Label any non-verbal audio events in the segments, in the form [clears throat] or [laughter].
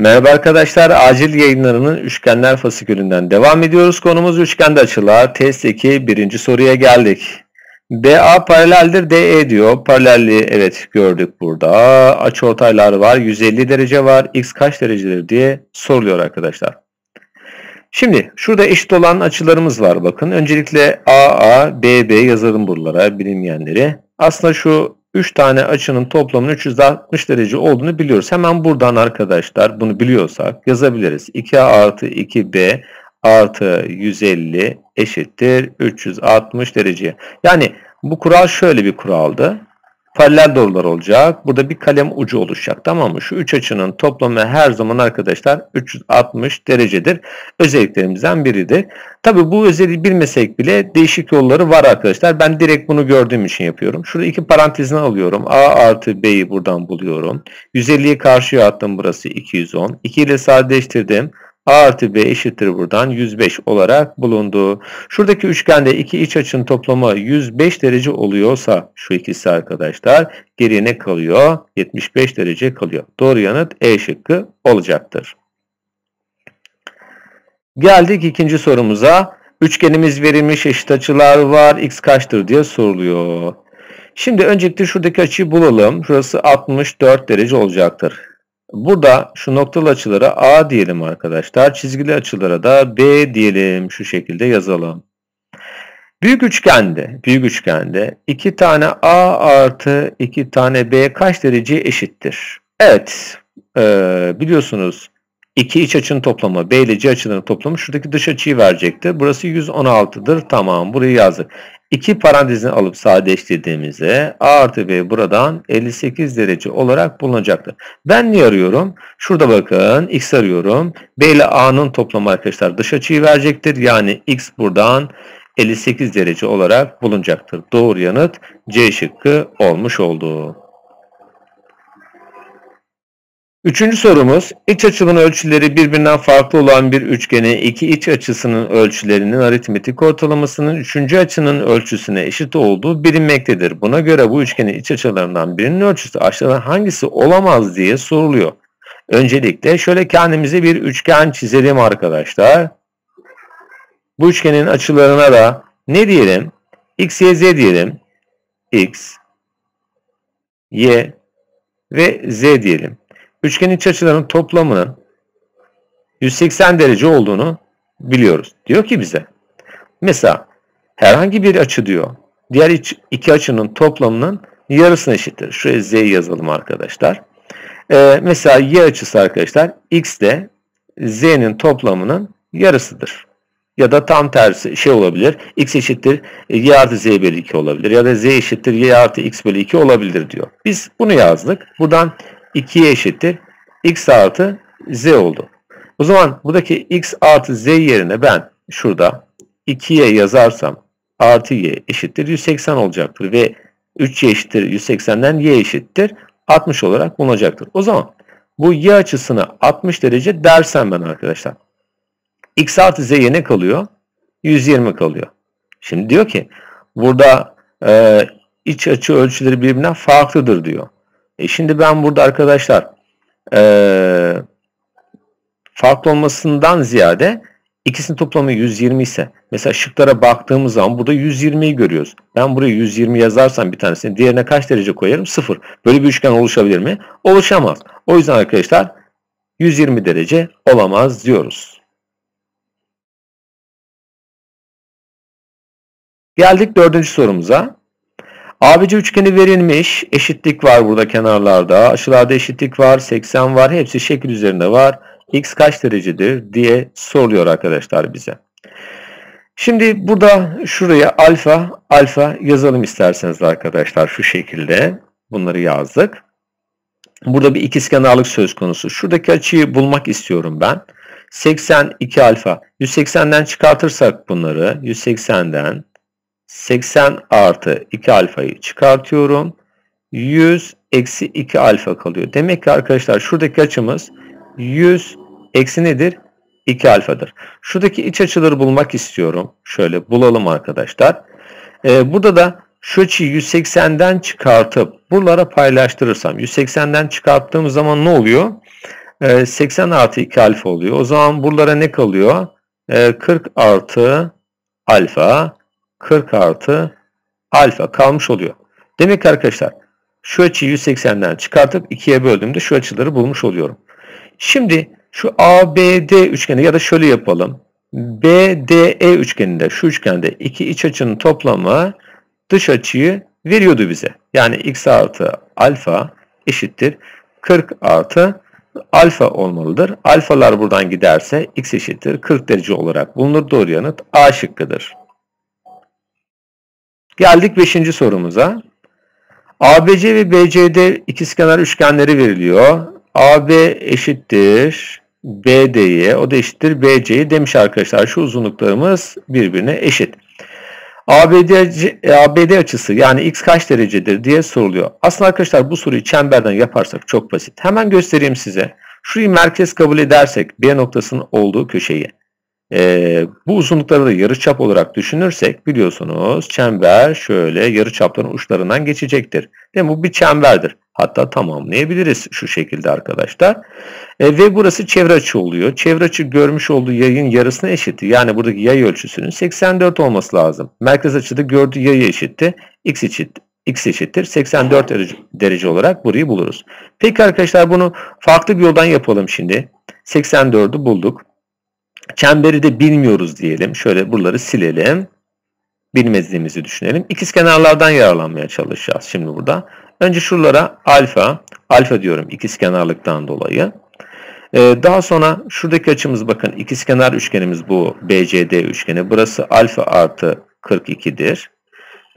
Merhaba arkadaşlar, acil yayınlarının üçgenler fasikülünden devam ediyoruz. Konumuz üçgende açılar. Test 2 birinci soruya geldik. BA paraleldir DE diyor. Paralelliği evet gördük burada. Açıortaylar var. 150 derece var. X kaç derecedir diye soruluyor arkadaşlar. Şimdi şurada eşit olan açılarımız var bakın. Öncelikle AA, BB yazalım buralara bilinmeyenleri. Aslında şu 3 tane açının toplamının 360 derece olduğunu biliyoruz. Hemen buradan arkadaşlar bunu biliyorsak yazabiliriz. 2A artı 2B artı 150 eşittir 360 derece. Yani bu kural şöyle bir kuraldı paralel doğrular olacak. Burada bir kalem ucu oluşacak. Tamam mı? Şu üç açının toplamı her zaman arkadaşlar 360 derecedir. Özelliklerimizden biridir. Tabi bu özelliği bilmesek bile değişik yolları var arkadaşlar. Ben direkt bunu gördüğüm için yapıyorum. Şurada iki parantezini alıyorum. A artı B'yi buradan buluyorum. 150'yi karşıya attım. Burası 210. 2 ile sadeleştirdim. A artı B eşittir buradan 105 olarak bulundu. Şuradaki üçgende iki iç açının toplamı 105 derece oluyorsa şu ikisi arkadaşlar geriye ne kalıyor? 75 derece kalıyor. Doğru yanıt E şıkkı olacaktır. Geldik ikinci sorumuza. Üçgenimiz verilmiş eşit açılar var. X kaçtır diye soruluyor. Şimdi öncelikle şuradaki açıyı bulalım. Şurası 64 derece olacaktır. Burada şu noktalı açılara A diyelim arkadaşlar. Çizgili açılara da B diyelim. Şu şekilde yazalım. Büyük üçgende, büyük üçgende 2 tane A artı 2 tane B kaç derece eşittir? Evet, biliyorsunuz iki iç açının toplamı, B ile C açılarının toplamı şuradaki dış açıyı verecektir. Burası 116'dır. Tamam, burayı yazdık. İki parantezini alıp sadeleştirdiğimizde A artı B buradan 58 derece olarak bulunacaktır. Ben ne arıyorum? Şurada bakın X arıyorum. B ile A'nın toplamı arkadaşlar dış açıyı verecektir. Yani X buradan 58 derece olarak bulunacaktır. Doğru yanıt C şıkkı olmuş oldu. Üçüncü sorumuz, iç açının ölçüleri birbirinden farklı olan bir üçgeni iki iç açısının ölçülerinin aritmetik ortalamasının üçüncü açının ölçüsüne eşit olduğu bilinmektedir. Buna göre bu üçgenin iç açılarından birinin ölçüsü aşağıdan hangisi olamaz diye soruluyor. Öncelikle şöyle kendimize bir üçgen çizelim arkadaşlar. Bu üçgenin açılarına da ne diyelim? X, Y, Z diyelim. X, Y ve Z diyelim. Üçgen iç açılarının toplamının 180 derece olduğunu biliyoruz. Diyor ki bize. Mesela herhangi bir açı diyor. Diğer iki açının toplamının yarısına eşittir. Şuraya z yazalım arkadaşlar. Ee, mesela y açısı arkadaşlar x de z'nin toplamının yarısıdır. Ya da tam tersi şey olabilir. x eşittir y artı z bölü 2 olabilir. Ya da z eşittir y artı x bölü 2 olabilir diyor. Biz bunu yazdık. Buradan 2'ye eşittir. x artı z oldu. O zaman buradaki x artı z yerine ben şurada 2'ye yazarsam artı y eşittir 180 olacaktır. Ve 3y eşittir 180'den y eşittir 60 olarak bulunacaktır. O zaman bu y açısını 60 derece dersem ben arkadaşlar. x artı z'ye ne kalıyor? 120 kalıyor. Şimdi diyor ki burada e, iç açı ölçüleri birbirinden farklıdır diyor. E şimdi ben burada arkadaşlar e, farklı olmasından ziyade ikisinin toplamı 120 ise mesela şıklara baktığımız zaman burada 120'yi görüyoruz. Ben buraya 120 yazarsam bir tanesini diğerine kaç derece koyarım? 0. Böyle bir üçgen oluşabilir mi? Oluşamaz. O yüzden arkadaşlar 120 derece olamaz diyoruz. Geldik dördüncü sorumuza. ABC üçgeni verilmiş. Eşitlik var burada kenarlarda. Aşılarda eşitlik var. 80 var. Hepsi şekil üzerinde var. X kaç derecedir diye soruluyor arkadaşlar bize. Şimdi burada şuraya alfa alfa yazalım isterseniz arkadaşlar şu şekilde. Bunları yazdık. Burada bir ikizkenarlık söz konusu. Şuradaki açıyı bulmak istiyorum ben. 82 alfa. 180'den çıkartırsak bunları 180'den 80 artı 2 alfayı çıkartıyorum. 100 eksi 2 alfa kalıyor. Demek ki arkadaşlar şuradaki açımız 100 eksi nedir? 2 alfadır. Şuradaki iç açıları bulmak istiyorum. Şöyle bulalım arkadaşlar. Ee, burada da şu açıyı 180'den çıkartıp buralara paylaştırırsam 180'den çıkarttığım zaman ne oluyor? e, 80 artı 2 alfa oluyor. O zaman buralara ne kalıyor? E, 40 artı alfa 40 artı alfa kalmış oluyor. Demek ki arkadaşlar şu açıyı 180'den çıkartıp 2'ye böldüğümde şu açıları bulmuş oluyorum. Şimdi şu ABD üçgeni ya da şöyle yapalım. BDE üçgeninde şu üçgende iki iç açının toplamı dış açıyı veriyordu bize. Yani x artı alfa eşittir 40 artı alfa olmalıdır. Alfalar buradan giderse x eşittir 40 derece olarak bulunur. Doğru yanıt A şıkkıdır. Geldik 5. sorumuza. ABC ve BCD ikizkenar üçgenleri veriliyor. AB eşittir BD'ye, o da eşittir BC'ye demiş arkadaşlar. Şu uzunluklarımız birbirine eşit. ABD, ABD açısı yani x kaç derecedir diye soruluyor. Aslında arkadaşlar bu soruyu çemberden yaparsak çok basit. Hemen göstereyim size. Şurayı merkez kabul edersek B noktasının olduğu köşeyi e, bu uzunlukları da yarıçap olarak düşünürsek biliyorsunuz çember şöyle yarıçapların uçlarından geçecektir. Değil mi? Bu bir çemberdir. Hatta tamamlayabiliriz şu şekilde arkadaşlar. E, ve burası çevre açı oluyor. Çevre açı görmüş olduğu yayın yarısına eşitti. Yani buradaki yay ölçüsünün 84 olması lazım. Merkez açıda gördüğü yayı eşitti. X eşit x eşittir 84 derece, derece olarak burayı buluruz. Peki arkadaşlar bunu farklı bir yoldan yapalım şimdi. 84'ü bulduk. Çemberi de bilmiyoruz diyelim. Şöyle buraları silelim. Bilmediğimizi düşünelim. İkiz kenarlardan yararlanmaya çalışacağız şimdi burada. Önce şuralara alfa, alfa diyorum ikiz kenarlıktan dolayı. Ee, daha sonra şuradaki açımız bakın ikiz kenar üçgenimiz bu BCD üçgeni. Burası alfa artı 42'dir.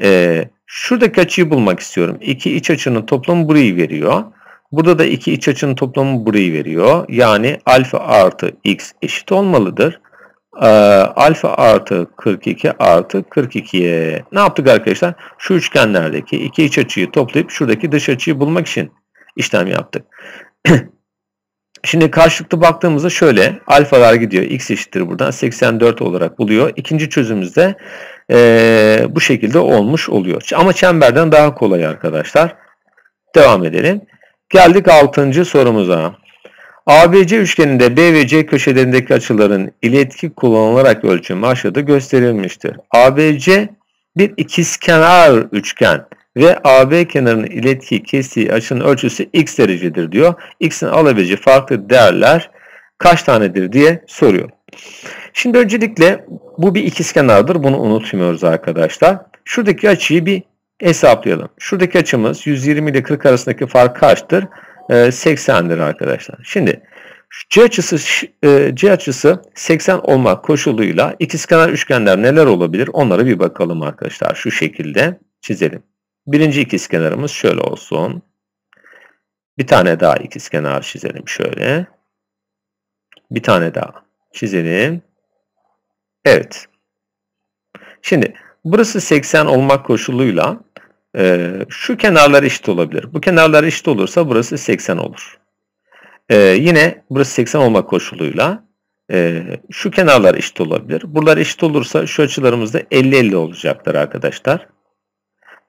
Ee, şuradaki açıyı bulmak istiyorum. İki iç açının toplamı burayı veriyor. Burada da iki iç açının toplamı burayı veriyor. Yani alfa artı x eşit olmalıdır. Ee, alfa artı 42 artı 42'ye. Ne yaptık arkadaşlar? Şu üçgenlerdeki iki iç açıyı toplayıp şuradaki dış açıyı bulmak için işlem yaptık. [clears throat] Şimdi karşılıklı baktığımızda şöyle alfalar gidiyor. X eşittir buradan 84 olarak buluyor. İkinci çözümümüzde e, bu şekilde olmuş oluyor. Ama çemberden daha kolay arkadaşlar. Devam edelim. Geldik 6. sorumuza. ABC üçgeninde B ve C köşelerindeki açıların iletki kullanılarak ölçümü aşağıda gösterilmiştir. ABC bir ikizkenar üçgen ve AB kenarının iletki kestiği açının ölçüsü x derecedir diyor. X'in alabileceği farklı değerler kaç tanedir diye soruyor. Şimdi öncelikle bu bir ikizkenardır. Bunu unutmuyoruz arkadaşlar. Şuradaki açıyı bir hesaplayalım. Şuradaki açımız 120 ile 40 arasındaki fark kaçtır? 80'dir ee, arkadaşlar. Şimdi C açısı e, C açısı 80 olmak koşuluyla ikizkenar üçgenler neler olabilir? Onlara bir bakalım arkadaşlar. Şu şekilde çizelim. Birinci ikizkenarımız şöyle olsun. Bir tane daha ikizkenar çizelim şöyle. Bir tane daha çizelim. Evet. Şimdi burası 80 olmak koşuluyla e, şu kenarlar eşit olabilir. Bu kenarlar eşit olursa burası 80 olur. E, yine burası 80 olmak koşuluyla e, şu kenarlar eşit olabilir. Buralar eşit olursa şu açılarımız da 50-50 olacaktır arkadaşlar.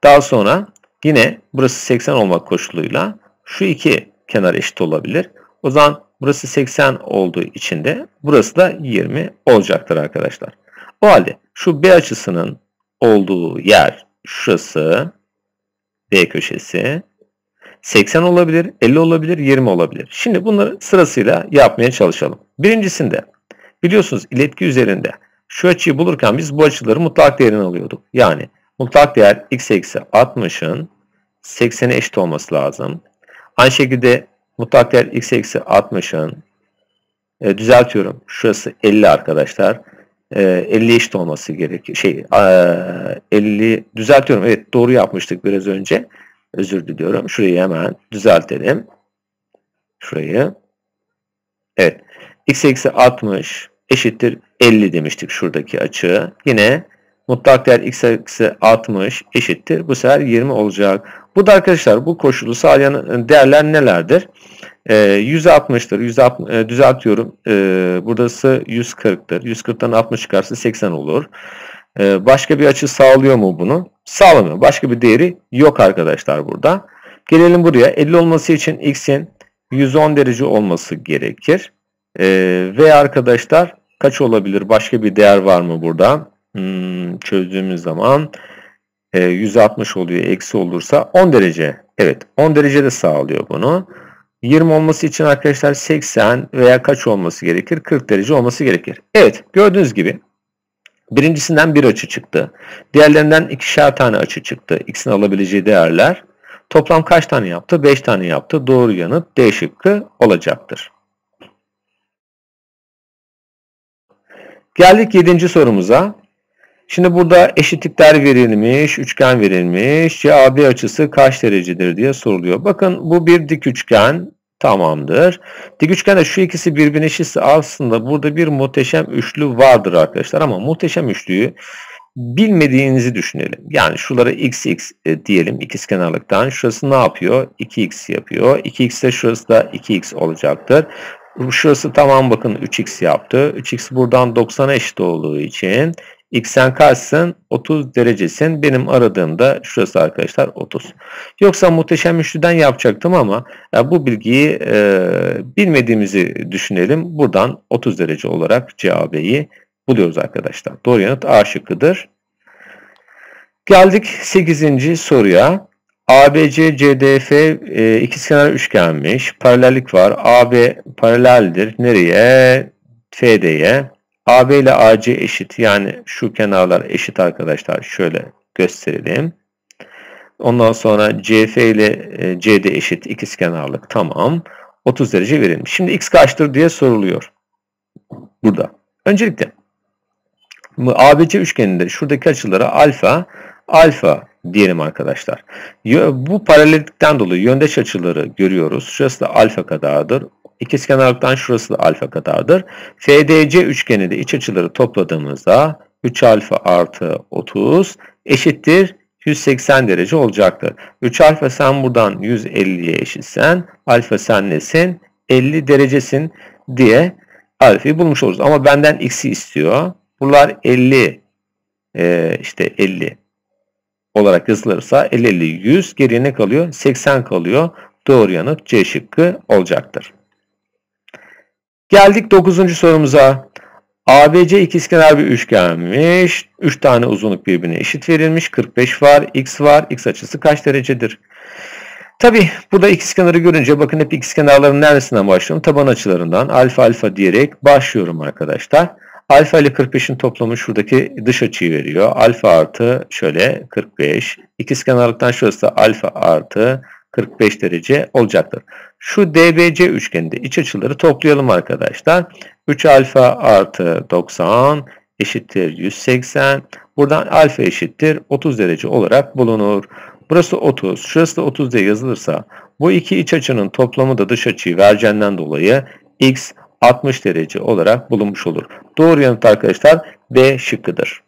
Daha sonra yine burası 80 olmak koşuluyla şu iki kenar eşit olabilir. O zaman burası 80 olduğu için de burası da 20 olacaktır arkadaşlar. O halde şu B açısının olduğu yer şurası B köşesi 80 olabilir, 50 olabilir, 20 olabilir. Şimdi bunları sırasıyla yapmaya çalışalım. Birincisinde biliyorsunuz iletki üzerinde şu açıyı bulurken biz bu açıları mutlak değerini alıyorduk. Yani mutlak değer x eksi 60'ın 80'e eşit olması lazım. Aynı şekilde mutlak değer x eksi 60'ın e, düzeltiyorum. Şurası 50 arkadaşlar. 50 ee, eşit olması gerekiyor. Şey 50 düzeltiyorum. Evet doğru yapmıştık biraz önce. Özür diliyorum. Şurayı hemen düzeltelim. Şurayı. Evet. X eksi 60 eşittir 50 demiştik şuradaki açı. Yine mutlak değer x eksi 60 eşittir. Bu sefer 20 olacak. Bu da arkadaşlar bu koşulu sağlayan değerler nelerdir? E, 160'tır. 160, e, düzeltiyorum. E, burası 140'tır. 140'tan 60 çıkarsa 80 olur. E, başka bir açı sağlıyor mu bunu? Sağlamıyor. Başka bir değeri yok arkadaşlar burada. Gelelim buraya. 50 olması için x'in 110 derece olması gerekir. E, ve arkadaşlar kaç olabilir? Başka bir değer var mı burada? Hmm, çözdüğümüz zaman e, 160 oluyor. Eksi olursa 10 derece. Evet 10 derece de sağlıyor bunu. 20 olması için arkadaşlar 80 veya kaç olması gerekir? 40 derece olması gerekir. Evet gördüğünüz gibi birincisinden bir açı çıktı. Diğerlerinden ikişer tane açı çıktı. X'in alabileceği değerler. Toplam kaç tane yaptı? 5 tane yaptı. Doğru yanıt D şıkkı olacaktır. Geldik 7. sorumuza. Şimdi burada eşitlikler verilmiş, üçgen verilmiş. CAB açısı kaç derecedir diye soruluyor. Bakın bu bir dik üçgen tamamdır. Dik üçgende şu ikisi birbirine eşitse aslında burada bir muhteşem üçlü vardır arkadaşlar. Ama muhteşem üçlüyü bilmediğinizi düşünelim. Yani şuları x x e, diyelim ikizkenarlıktan. Şurası ne yapıyor? 2x yapıyor. 2x de şurası da 2x olacaktır. Şurası tamam bakın 3x yaptı. 3x buradan 90'a eşit olduğu için x'en kaçsın? 30 derecesin. Benim aradığımda şurası arkadaşlar 30. Yoksa muhteşem üçlüden yapacaktım ama ya bu bilgiyi e, bilmediğimizi düşünelim. Buradan 30 derece olarak CAB'yi buluyoruz arkadaşlar. Doğru yanıt A şıkkıdır. Geldik 8. soruya. ABC, CDF e, ikizkenar üçgenmiş. Paralellik var. AB paraleldir. Nereye? FD'ye. AB ile AC eşit. Yani şu kenarlar eşit arkadaşlar. Şöyle gösterelim. Ondan sonra CF ile e, CD eşit ikizkenarlık. Tamam. 30 derece verilmiş. Şimdi x kaçtır diye soruluyor. Burada. Öncelikle ABC üçgeninde şuradaki açılara alfa, alfa diyelim arkadaşlar. Bu paralellikten dolayı yöndeş açıları görüyoruz. Şurası da alfa kadardır. İkizkenarlıktan şurası da alfa kadardır. FDC üçgeni de iç açıları topladığımızda 3 alfa artı 30 eşittir 180 derece olacaktır. 3 alfa sen buradan 150'ye eşitsen alfa sen nesin? 50 derecesin diye alfayı bulmuş oluruz. Ama benden x'i istiyor. Bunlar 50 e, işte 50 olarak yazılırsa 50 50 100 geriye ne kalıyor? 80 kalıyor. Doğru yanıt C şıkkı olacaktır. Geldik 9. sorumuza. ABC ikizkenar bir üçgenmiş. 3 tane uzunluk birbirine eşit verilmiş. 45 var, x var. x açısı kaç derecedir? Tabi burada ikizkenarı görünce bakın hep ikizkenarların neresinden başlıyorum? Taban açılarından alfa alfa diyerek başlıyorum arkadaşlar. Alfa ile 45'in toplamı şuradaki dış açıyı veriyor. Alfa artı şöyle 45. İkizkenarlıktan şurası alfa artı 45 derece olacaktır. Şu DBC üçgeninde iç açıları toplayalım arkadaşlar. 3 alfa artı 90 eşittir 180. Buradan alfa eşittir 30 derece olarak bulunur. Burası 30, şurası da 30 diye yazılırsa bu iki iç açının toplamı da dış açıyı vereceğinden dolayı x 60 derece olarak bulunmuş olur. Doğru yanıt arkadaşlar B şıkkıdır.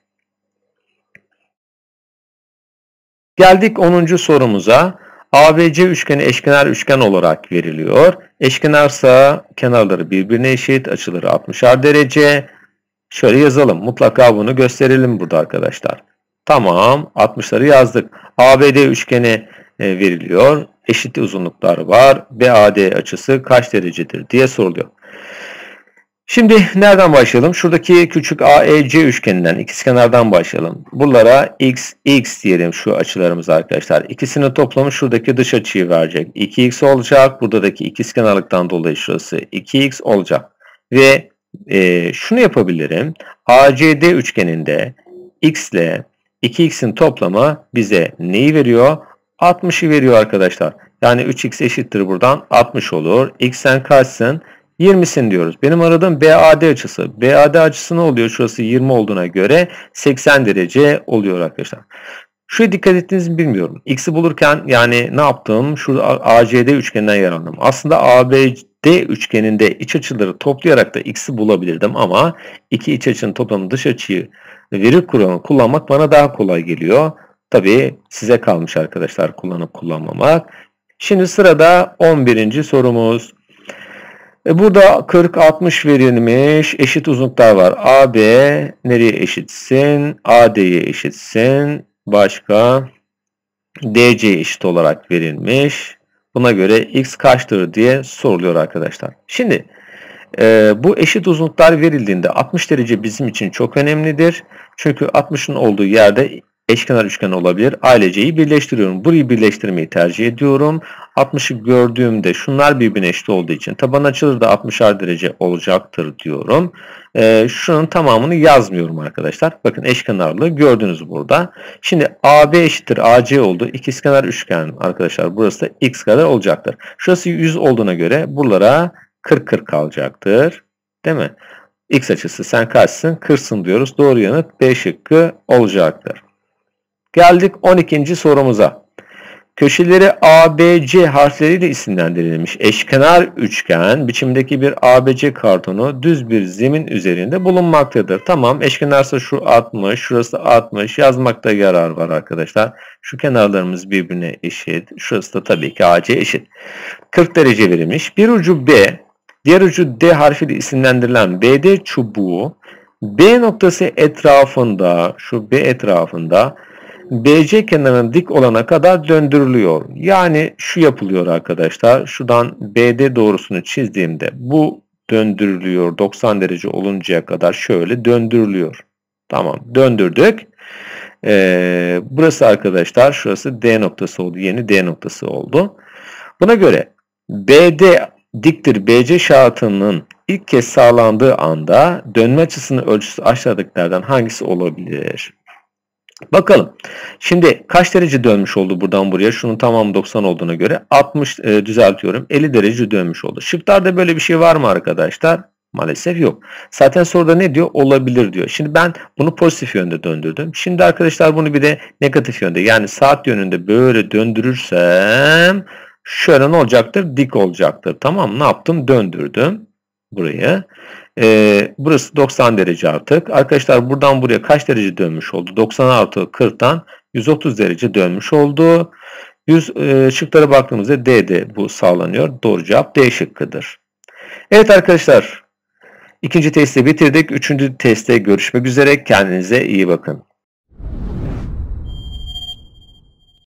Geldik 10. sorumuza. ABC üçgeni eşkenar üçgen olarak veriliyor. Eşkenarsa kenarları birbirine eşit, açıları 60'ar derece. Şöyle yazalım. Mutlaka bunu gösterelim burada arkadaşlar. Tamam. 60'ları yazdık. ABD üçgeni e, veriliyor. Eşit uzunluklar var. BAD açısı kaç derecedir diye soruluyor. Şimdi nereden başlayalım? Şuradaki küçük AEC üçgeninden, ikizkenardan başlayalım. Bunlara x, x diyelim şu açılarımız arkadaşlar. İkisinin toplamı şuradaki dış açıyı verecek. 2x olacak. Buradaki ikizkenarlıktan dolayı şurası 2x olacak. Ve e, şunu yapabilirim. ACD üçgeninde x ile 2x'in toplamı bize neyi veriyor? 60'ı veriyor arkadaşlar. Yani 3x eşittir buradan 60 olur. x'en kaçsın? 20'sin diyoruz. Benim aradığım BAD açısı. BAD açısı ne oluyor? Şurası 20 olduğuna göre 80 derece oluyor arkadaşlar. Şuraya dikkat ettiniz mi bilmiyorum. X'i bulurken yani ne yaptım? Şurada ACD üçgeninden yararlandım. Aslında ABD üçgeninde iç açıları toplayarak da X'i bulabilirdim ama iki iç açının toplamı dış açıyı veri kuralını kullanmak bana daha kolay geliyor. Tabii size kalmış arkadaşlar kullanıp kullanmamak. Şimdi sırada 11. sorumuz. E burada 40-60 verilmiş. Eşit uzunluklar var. AB nereye eşitsin? AD'ye eşitsin. Başka DC eşit olarak verilmiş. Buna göre x kaçtır diye soruluyor arkadaşlar. Şimdi e, bu eşit uzunluklar verildiğinde 60 derece bizim için çok önemlidir. Çünkü 60'ın olduğu yerde eşkenar üçgen olabilir. Aileceyi birleştiriyorum. Burayı birleştirmeyi tercih ediyorum. 60'ı gördüğümde şunlar birbirine eşit olduğu için taban açılır da 60'ar derece olacaktır diyorum. Ee, şunun tamamını yazmıyorum arkadaşlar. Bakın eşkenarlığı gördünüz burada. Şimdi AB eşittir AC oldu. İkizkenar üçgen arkadaşlar. Burası da x kadar olacaktır. Şurası 100 olduğuna göre buralara 40 40 kalacaktır. Değil mi? X açısı sen kaçsın? 40'sın diyoruz. Doğru yanıt B şıkkı olacaktır. Geldik 12. sorumuza. Köşeleri ABC harfleriyle isimlendirilmiş eşkenar üçgen biçimdeki bir ABC kartonu düz bir zemin üzerinde bulunmaktadır. Tamam eşkenarsa şu 60, şurası 60 yazmakta yarar var arkadaşlar. Şu kenarlarımız birbirine eşit. Şurası da tabii ki AC eşit. 40 derece verilmiş. Bir ucu B, diğer ucu D harfiyle isimlendirilen BD çubuğu B noktası etrafında, şu B etrafında BC kenarının dik olana kadar döndürülüyor. Yani şu yapılıyor arkadaşlar. Şuradan BD doğrusunu çizdiğimde bu döndürülüyor. 90 derece oluncaya kadar şöyle döndürülüyor. Tamam döndürdük. Ee, burası arkadaşlar şurası D noktası oldu. Yeni D noktası oldu. Buna göre BD diktir BC şartının ilk kez sağlandığı anda dönme açısının ölçüsü aşağıdakilerden hangisi olabilir? Bakalım. Şimdi kaç derece dönmüş oldu buradan buraya? Şunun tamamı 90 olduğuna göre 60 e, düzeltiyorum. 50 derece dönmüş oldu. Şıklarda böyle bir şey var mı arkadaşlar? Maalesef yok. Zaten soruda ne diyor? Olabilir diyor. Şimdi ben bunu pozitif yönde döndürdüm. Şimdi arkadaşlar bunu bir de negatif yönde yani saat yönünde böyle döndürürsem şöyle ne olacaktır? Dik olacaktır. Tamam Ne yaptım? Döndürdüm burayı. Ee, burası 90 derece artık. Arkadaşlar buradan buraya kaç derece dönmüş oldu? 90 artı 40'tan 130 derece dönmüş oldu. 100 e, şıklara baktığımızda D'de bu sağlanıyor. Doğru cevap D şıkkıdır. Evet arkadaşlar. ikinci testi bitirdik. Üçüncü testte görüşmek üzere. Kendinize iyi bakın.